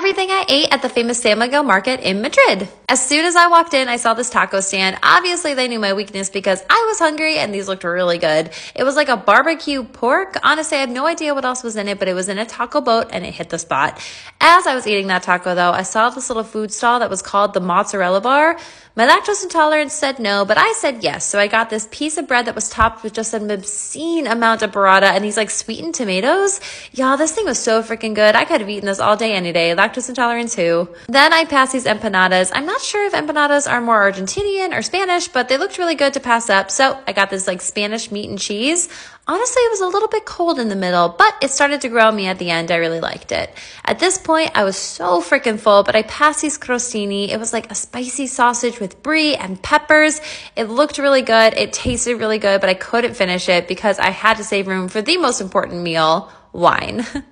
everything I ate at the famous San Miguel market in Madrid. As soon as I walked in, I saw this taco stand. Obviously, they knew my weakness because I was hungry and these looked really good. It was like a barbecue pork. Honestly, I have no idea what else was in it, but it was in a taco boat and it hit the spot. As I was eating that taco though, I saw this little food stall that was called the mozzarella bar. My lactose intolerance said no, but I said yes. So I got this piece of bread that was topped with just an obscene amount of burrata and these like sweetened tomatoes. Y'all, this thing was so freaking good. I could have eaten this all day, any day. Intolerance too. Then I passed these empanadas. I'm not sure if empanadas are more Argentinian or Spanish, but they looked really good to pass up. So I got this like Spanish meat and cheese. Honestly, it was a little bit cold in the middle, but it started to grow on me at the end. I really liked it. At this point, I was so freaking full, but I passed these crostini. It was like a spicy sausage with brie and peppers. It looked really good. It tasted really good, but I couldn't finish it because I had to save room for the most important meal, wine.